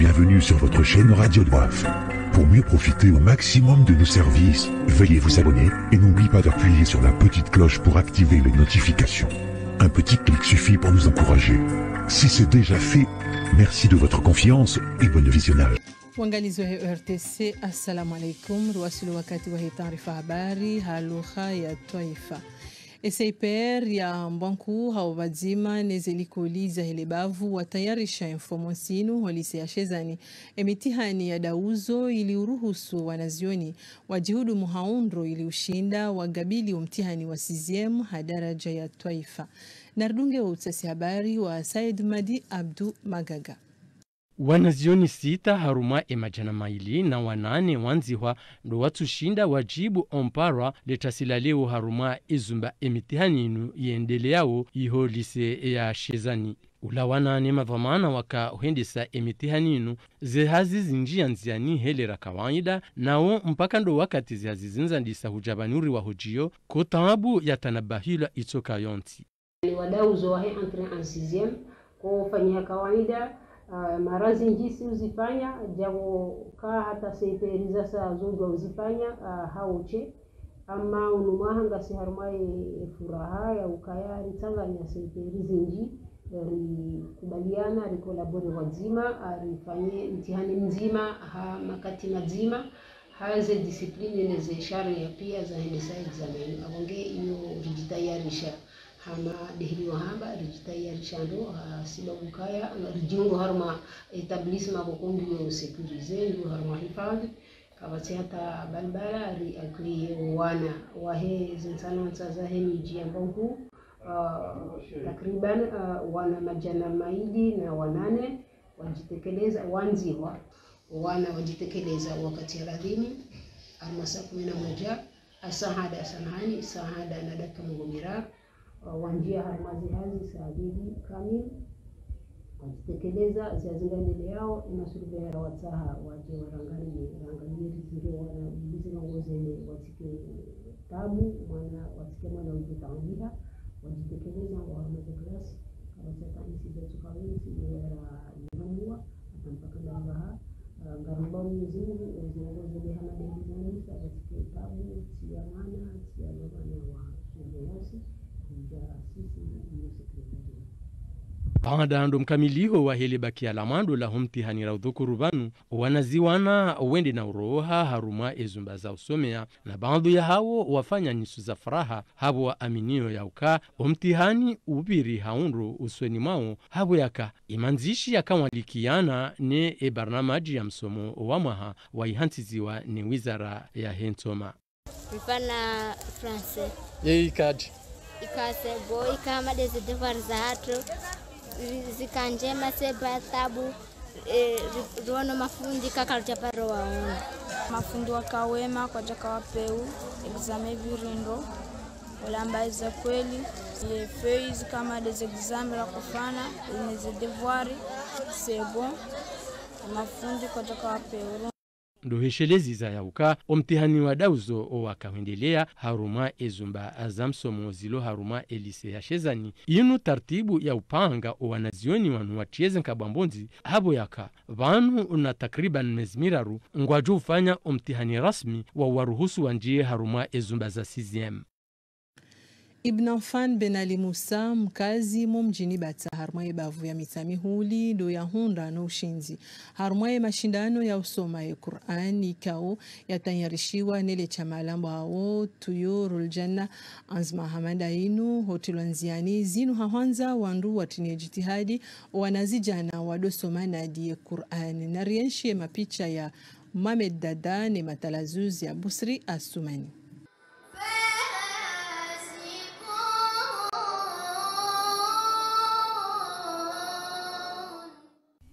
Bienvenue sur votre chaîne Radio Doif. Pour mieux profiter au maximum de nos services, veuillez vous abonner et n'oubliez pas d'appuyer sur la petite cloche pour activer les notifications. Un petit clic suffit pour nous encourager. Si c'est déjà fait, merci de votre confiance et bon visionnage. Assalamu alaikum. Wa ya. SAPR ya Mbwanku hao wazima nezelikoliza helebavu watayarisha informo holise ya shezani. Emitihani ya dauzo ili uruhusu wanazioni. Wajihudumu haundro ili ushinda wagabili umtihani wa CCM hadaraja ya Taifa. Nardunge wa utasi habari wa Said Madi Abdu Magaga wanazioni sita haruma emajana maili na wanane wanzihwa ndo watushinda wajibu omparwa letasilalewo haruma ezumba emitihani inu yendeleyawo iho lise ya shezani. Ula wanane mavamana wakahendesa emitihani inu zehazi zinjia nziani helera kawaida nawo mpaka ndo wakati zihazizinzandisa hujabanuri wa hojiyo ko taabu yatanabahila itsoka yonti. Wadau zowahe entre en sixième kufanyia kawaida Uh, marazi njisi uzifanya jabo ka hata seiperiza saa zungwa uzifanya uh, hauche ama unumahanga si harumai furaha ya ukaya ritanganya seiperizi nji rikubaliana rikolabore wazima rifanye mtihani mzima ha makati mazima haze disipline neze ya pia za endesa examen avonge iyo rijitayarisha hama dehliwa hamba rishando ndo hasibabukaya rijungu harma etablissement bokundio sécurisé ndu harma hifadhi kabati hata balbala ri agri wana wahe zinsanonsa zahe miji ambonku uh, takriban uh, wana majana maidi na wanane wajitekeleza wanziwa wana wajitekeleza wakati ya ama saa kumi na moja asahada sanhani sahada na dakika mugumira wanjia harmazi hazi saadidi kamil wajitekeleza mbele yao inasurubehera watsaha waje warangalie rangalie zile wana bizinongozele watike tabu mwana watike mwana ujitangira wajitekeleza waharmazi klasi kabachata insizetukawinsi yera yinamua atampaka ndambaha ngarumba Mwenyezi Mungu zinaongozele hana deni zanisa watike tabu tia mwana tia mwana wa shembeyosi baada ndo mkamiliho wa hele bakia lamando la humtihani ra udhukuru vanu wanaziwana wende na uroha haruma ezumba za usomea na bandu ya hawo wafanya nyisu za furaha havo wa aminio ya uka umtihani ubiri haundu usweni mwao havo yaka imanzishi yakawalikiana ne ebarnamaji barnamaji ya msomo wa mwaha waihansiziwa ni wizara ya hentoma mfana france yeikaji ikasebo ikama deze devoir za hatu zikanjema seba tabu e, ruono mafundi kakalutaparo waona. Mafundi wakawema kwataka wapeu exame virindo walambaiza kweli yefeis kama des exame la kufana neze devoir sebo. Mafundi kwataka wapeu ndoheshelezi yauka omtihani wa dauzo owakahwendelea harumwa ezumba za msomo zilo harumwa elise yashezani inu tartibu ya upanga owanazioni wanu watieze nkabwambonzi habo yaka vanu na takriban mezi miraru ngwaju ufanya omtihani rasmi wa waruhusu wanjie harumwa ezumba za 6 Ibnanfan Ben Ali Musa mkazi mu mjini Bata harmwaye bavu ya mitami huli ndo do yahunda no ushinzi. Harmwaye mashindano ya usomaye Qur'ani ikao yatayarishiwa nele cha malambo hao tuyo ruljanna anzma hamanda inu hotelwa nziani zinu hahanza wandu watine jitihadi wanazijana wadosoma quran. Qur'ani narienshiye mapicha ya Mamed Dada ne matalazuzi ya Busri Asumani.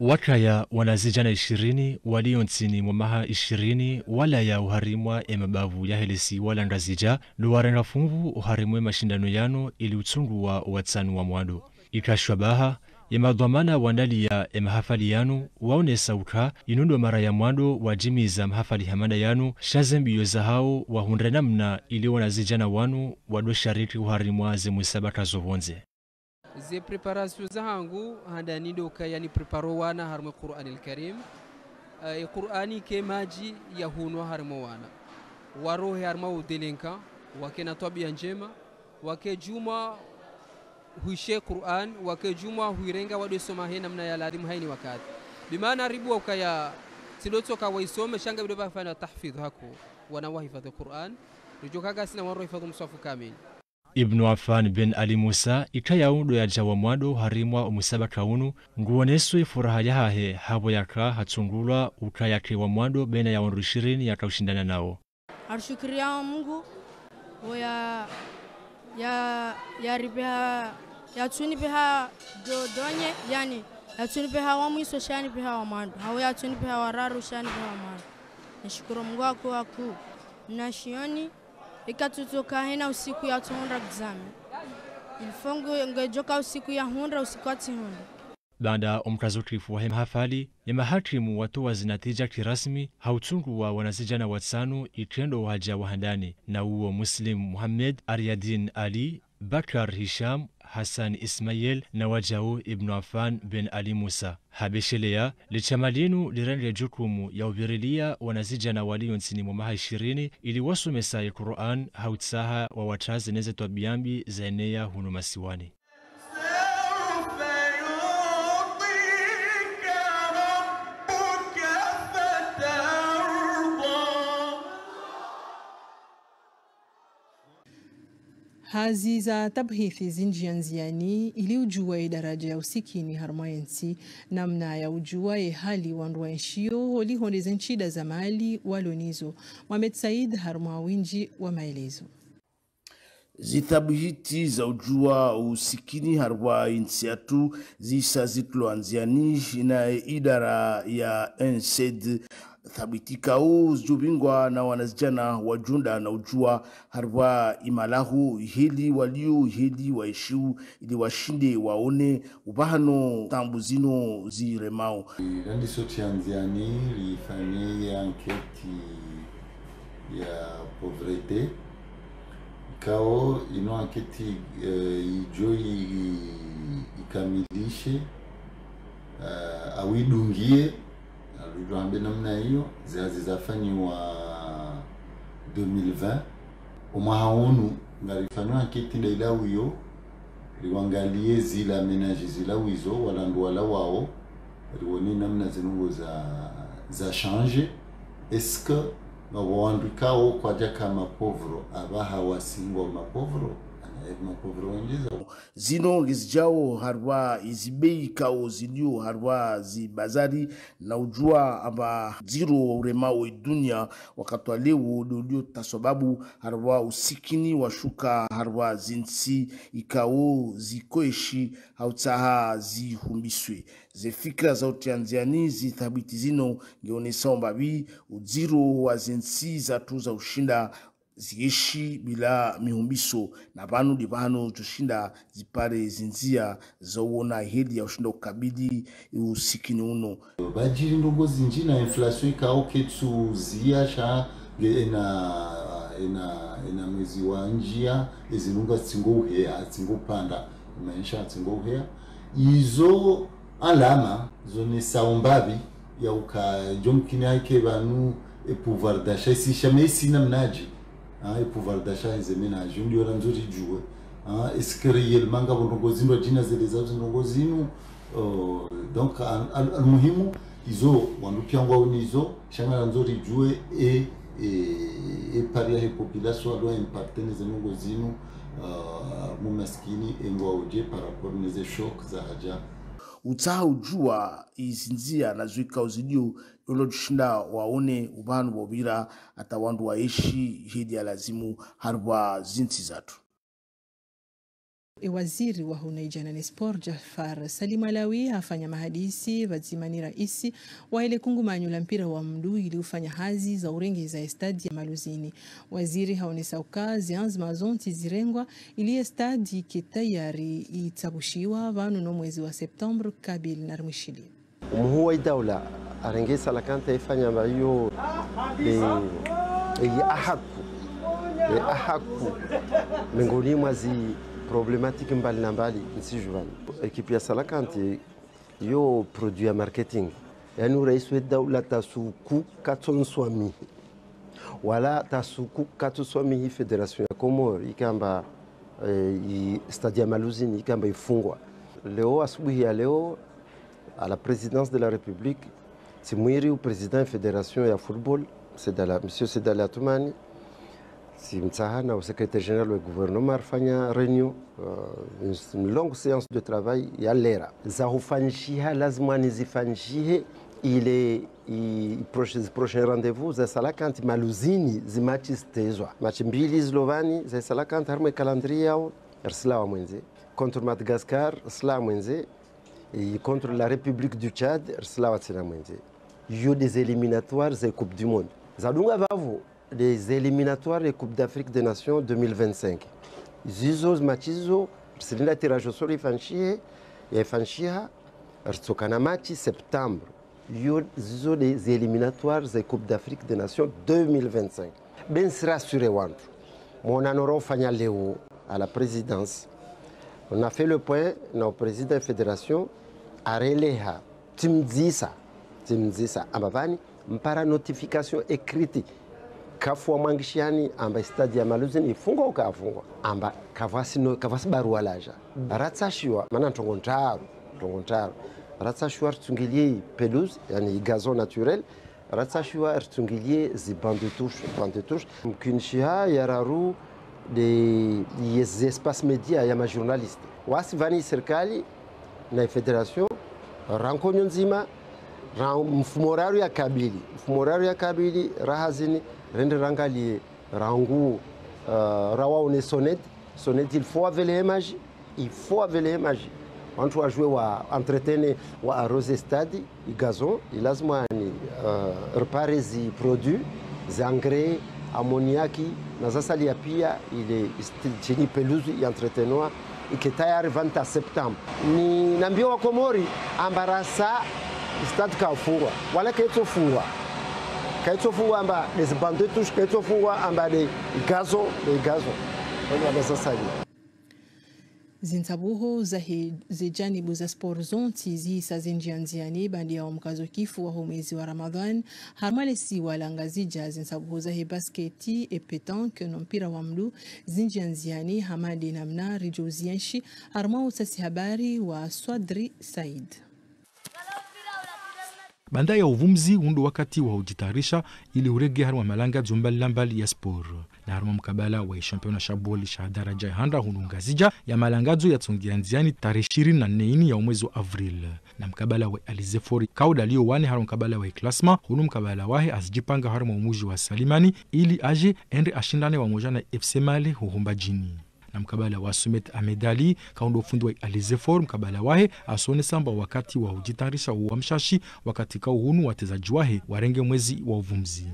Wakaya wanazijana ishirini walio ntsini mwa maha ishirini wala ya uharimwa emabavu yahelesi wala ndazija luwarenga fumvu uharimwe mashindano yano ili utsunguwa watsanu wa mwado. Ikashwa baha yemadhamana wandaliya emahafali yanu waonesa ukha inundo mara ya mwado wajimiza mahafali hamanda yanu shazembiyo zahawo wahundre namna ili wanazijana wanu wadoshariki uharimwa zemwisabata zovonze ze preparation zahangu handanidoka yani preparo wana harmo al-Karim. E qur'ani ke maji ya hunwa harmo wana. Warohe harma udelenka wake na tabia njema wake juma huishe Qur'an wake juma huirenga wado soma he namna ya larimu haini wakati. Bimaana ribu ukaya silotoka waisome shanga bido bafanya tahfidh hako wana wahifadhi Qur'an. Rijokaga sina waro hifadhi mswafu kamili ibnu afan ben ali musa ikayaundo yajawa mwado harimwa omusaba kaunu nguoneswe furaha yahahe habo yaka hatsungulwa ukayakewa mwado bena ya wandu ishirini yakaushindana nawo arshukiria mungu ya ya yaripeha yatsunipeha dodonye yani yatsunipeha wamwiso wa wamando hawo yatsunipeha wararu wa wamando nashukuru mungu aku aku nashioni ikatutoka hena usiku ya tuhunda gizami ilifongo ngejoka usiku ya hunda usiku atihunda banda omkazutifu wa hemhafali yamahakimu watowa zinatija kirasmi hautsunguwa wanazijana watsanu ikendo waja wahandani na uo muslim muhammed aryadin ali bakar hisham hasan ismail na wajao ibnu afan bin ali musa. Habesheleya lichama linu lirendele jukumu ya uvirilia wanazijana waliyo ntsini mwa maha ishirini ili wasomesa ya quran hautsaha wa watazi neze za eneya hunu masiwani hazi za tabhithi zinjianziani ili ujua daraja ya usikini harmayensi namna ya ujua ye hali wandu wa nshio holihondeze nchida za mali walonizo Mohamed Said harmwa winji wa maelezo zithabiti za ujua usikini harwa insiatu zisa zitloanziani na idara ya nsed thabitika zijobingwa na wanazijana wajunda na ujua harwa imalahu hili waliu hili waishiu ili washinde waone ubahano tambu zino ziremao randiso tianziani lifanyie anketi ya povrete kao ino anketi uh, ijo ikamilishe uh, awidungie alivyoambia namna hiyo ziazi zafanyiwa 2020 omwaha unu ngarifanywa anketi ndailau hiyo liwangalie zila menaje zilawizo walandu wala wao liwone namna zinungo za za change. Eske wawandukawo kwaja ka mapovro abaha wasingwa mapovro mapovro wengiza zino ngizijawo harwa izibei kao zilio harwa zibazari na ujua amba ziro wa urema uremao idunia wakatwalewo dolio tasababu harwa usikini washuka harwa zinsi ikao zikoeshi hautsaha zihumbiswe zefikira za utianziani zithabiti zino ngionesa mbabi udziro wa zinsi zatu za ushinda ziyeshi bila mihumbiso na pano ndi pano tushinda zipare zinzia zauona hedi ya ushinda ukabidi usikini uno. Bajiri ndongo zinji na inflation ikaoke ketsu zia sha ena ena ena mwezi wa njia tsingo panda maisha tsingo uhea. Izo alama zone saumbabi ya uka jomkini ake banu e pouvoir d'achat. Si jamais sina mnaji ah, e d'achat enze ménage. Ndio la nzuri jue ah, est-ce que réellement ngabo ndongo zinu jina zele zazo ndongo zinu uh, donc almuhimu izo wandukyangwa nizo shangala nzuri juwe e e, e paria he population alo impacte neze zinu zino uh, mumaskini engwa uje par rapport neze shock za haja utsaha ujua izinzia na zwika uzidio yolodushinda waone ubanu bobira ata wandu waishi hidi ya lazimu harwa zinti zatu waziri wa Hunaija na sport Jafar Salim Alawi afanya mahadisi vadzimani raisi wa ile kungumanyo la mpira wa mdu ili ufanya hazi za urengi za estadi ya maluzini. Waziri haonesa uka zianzima mazonti zirengwa ili estadi ke tayari itabushiwa vanu no mwezi wa September na narmishili umuhu wa daula arengesa lakanta ifanya mayo e ahaku e ahaku miongoni mwa zi problematiki mbali na mbali nsijuvani ekipe ya salakanti yo produit ya marketing. Urais we daula tasuku wala federation ya komor ikamba i stade ya maluzini ikamba ifungwa leo asubuhi ya leo à la présidence de la république fédération ya football monsieur sedala atumani simtsaha na secrétaire général wa gouvernement alifanya réunion uh, une longue séance de travail ya lera. Za hufanyishiha lazima nizifanyishihe ile prochain rendez-vous za salakanti maluzini zimachi zitezwa machi mbili zilovani za salakanti harimwe calendrier yao risila wa mwenze. Contre madagascar risila mwenze. Contre la république du tchad risila wa tsina mwenze. Yo des éliminatoires za coupe du monde. Zadunga vavo les éliminatoires des Coupes d'Afrique des Nations 2025. Zizo Machizo, Srina Fanchie, et septembre. Zizo les éliminatoires des Coupes d'Afrique des Nations 2025. Ben sera sur Mon Léo à la présidence. On a fait le point, notre président de la fédération, Areleha, Timzisa, Timzisa Amavani, par notification écrite. Kafua mwangishani amba stadi ya maluzini ifungwa ukafungwa amba kavasi, no, kavasi barua laja. Ratsashiwa mana ntongo ntaru ntongo ntaru. Ratsashiwa ritsungilie pelouse yani gazon naturel. Ratsashiwa ritsungilie zi bande touche bande de touche mkinishiha yararu de yes espace media ya majournaliste wasi vani serikali na federation rankonyo nzima mfumo raru ya kabili. Mfumo raru ya kabili rahazini rende rangalie. Rangu uh, rawaone sonet sonet il faut avec les images il faut avec les images wantu wajue wa entretene wa arose stadi igazon gazon ilazima ni uh, repare zi produit zi engrais amoniaki na zasalia pia ile chini peluzi ya entretenua ike tayari vanta septembre. Ni nambio wa komori ambarasa stade kafungwa wala kaitsofungwa kaitsofungwa amba de touche kaitsofungwa amba de gazo de gazo. Wala zasalia zinsabuho za he- zijanibu za sport zonti ziisa zinjianziani bandi ya mkazo kifu wa mwezi wa ramadhan harmale si walanga zija zinsabuho za he basketi e petanque no mpira wa mlu zinjianziani hamadi namna rijozienshi harmao sasi habari wa swadri said banda ya uvumzi undu wakati wa ujitayarisha ili urege harwa malanga mbalimbali ya spor. Na harwa mkabala wa championa shaboli sha daraja handa hunungazija ya malangazo yatsongia nziani tarehe ishirini na nne ya mwezi wa avril. Na mkabala wa alizefori kauda lio wane harwa mkabala wa iklasma hunu mkabala wahe azijipanga harwa umuji wa salimani ili aje ende ashindane wamoja na fc huhumba jini na mkabala wa Sumet Amedali kaundo ufundi wa Alizefor mkabala wahe asone samba wakati wa ujitayarisha wa mshashi wakati ka uhunu watezaji wahe warenge mwezi wa uvumzi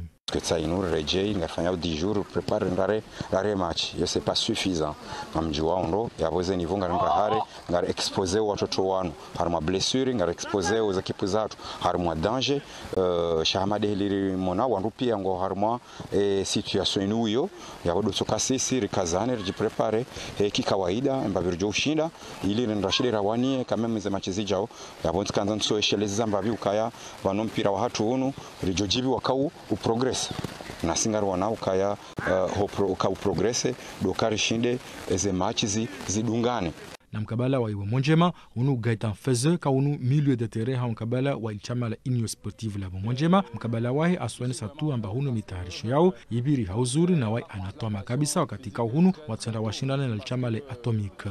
inu rejei ngafanya 10 jours prepare ndare rare match yo c'est pas suffisant. Ngamji wao ndo yaboze nivo ngari ngahare ngari expose watoto wanu harima blessure ngari expose za kipu zatu harima danger uh, shahamade hiliri mona wandu pia ngo harima e, situation inu yo yabodo soka sisi rikazane rijiprepare e, kikawaida mbavyo ushinda ili ndashide rawani kama mze match zijao yabonzi kanza nso eshelezi zamba ukaya vano mpira wa hatu unu rijojibi wakau uprogress nasingari wana ukaya uh, hopro, ukauprogrese dokarishinde eze machi zi, zidungane. Na mkabala wa iwe monjema unu gaitan feze ka unu milieu de terrain ha mkabala wa ilchama la Union sportive la monjema. Mkabala wahe aswani satu amba hunu mitayarisho yao ibiri hauzuri na wai anatoma kabisa wakati ka hunu watenda washindane na ilchama la atomic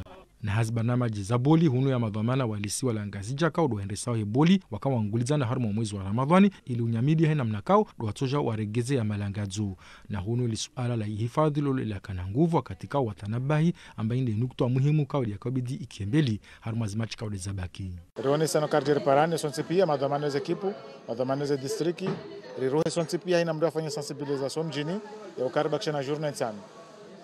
na hazibarnamaji za boli hunu ya madhamana walisi la ngazija kao dohendesao he boli wakawangulizana haruma mwezi wa ramadhani ili unyamidi hena mnakao dwatoja waregeze ya malangazu na hunu ili suala la ihifadhi lolo ilakana nguvu wakati watanabahi ambaye ndi nukta muhimu kao yakabidi ikiembeli. Haruma zimachi kao zabaki. Rionesano kardir parane sonse pia madhamano za kipu madhamano za distriki rirohe sonse pia ina mdu afanya sensibilisation mjini ya ukaribakisha na journée nsano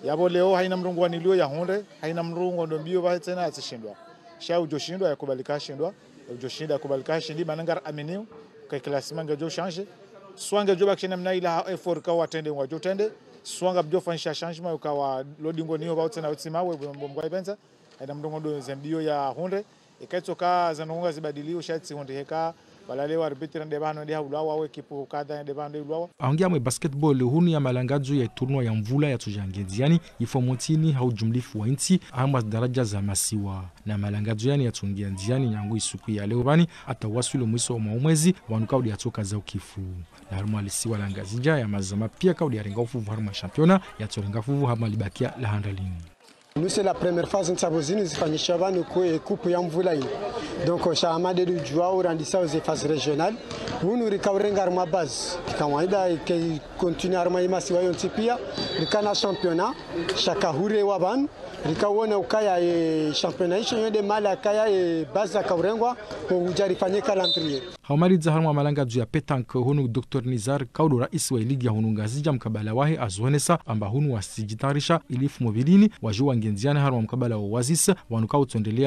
yabo leo haina mrungu wanilio ya hunde haina mrungu ndo mbio ba tena atishindwa sha ujoshindwa yakubalika shindwa ujoshinda yakubalika shindi manangar aminiu ka classement ngajo change swanga jo bakshina mna ila effort ka watende wajo tende. Swanga bjo fanisha changement ukawa lodingo niyo ba tena utsima we mbomgwa ipenza. Haina mrungu ndo zembio ya hunde ikaitsoka zanonga zibadili ushatsi honde heka balale warbitira ndebano ndi haulawa we kipu kada ndebano ndi ulawa aongia mwe basketball hunu ya malangazo ya turnua ya mvula ya tujangenziani ifo motini hau jumlifu wa inti ama daraja za masiwa na malangazo yani ya tungianziani nyangu isuku ya leo bani atawaswile mwiso wa mwezi wanuka udi atoka za ukifu na harumu alisiwa langazija ya mazama pia kaudi ringa ufuvu haruma championa ya torenga fuvu hama libakia la handalini Nous, c'est la première phase nsabozini zifanyisha vanu coupe ya mvula hii donc shaamade du jua urandisa aux effaces régionales. Hunu rikaurenga ma base. Kawaida continue arma imasi wayo le rikana championnat shaka hure wa vanu rikawona ukaya e championnat isho yode mali akaya e base akaurengwa calendrier. Haumaliza malanga juu ya petank hunu dr nizar kaudo rais wa ligi ya hunu ngazija mkabala wahe azuonesa amba hunu wasijitarisha ilifu mobilini wajua ngenziana haruma mkabala wa wazis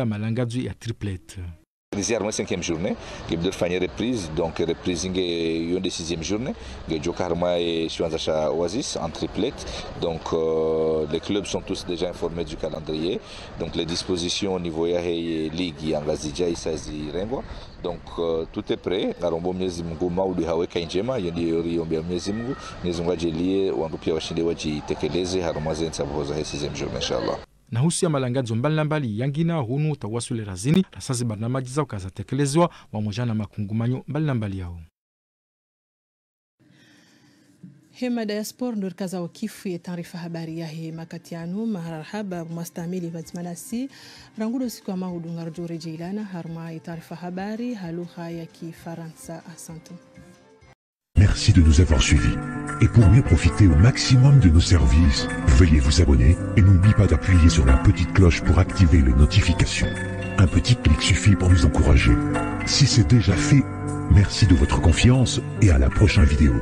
Malanga juu ya triplet Iniciar uma cinquième journée, que de faire reprise, donc reprise une des sixième journée, que Joe Karma et Chuanzacha Oasis en triplette. Donc euh, les clubs sont tous déjà informés du calendrier. Donc les dispositions au niveau ya ligue en Gazija et Sazi Rengwa. Donc euh, tout est prêt. Arombo Mwenyezi Mungu maudi haweka njema, yoni yori ombea Mwenyezi Mungu. Mwenyezi Mungu ajalie wangu pia washinde wajitekeleze haruma zensa boza ya sixième journée inshallah na husu ya malangazo mbalimbali yangina hunu tawasule razini rasazi barnamaji zao kazatekelezwa wamoja na makungumanyo mbalimbali yao. Hema diaspor ndo rikaza wakifu ya taarifa habari yahe yanu maharahaba mwastamili vazmanasi rangudo siku ya mahudunga rjore jeilana harma ya taarifa habari halugha ya kifaransa. Asante Merci de nous avoir suivis. Et pour mieux profiter au maximum de nos services, veuillez vous abonner et n'oubliez pas d'appuyer sur la petite cloche pour activer les notifications. Un petit clic suffit pour nous encourager. Si c'est déjà fait, merci de votre confiance et à la prochaine vidéo.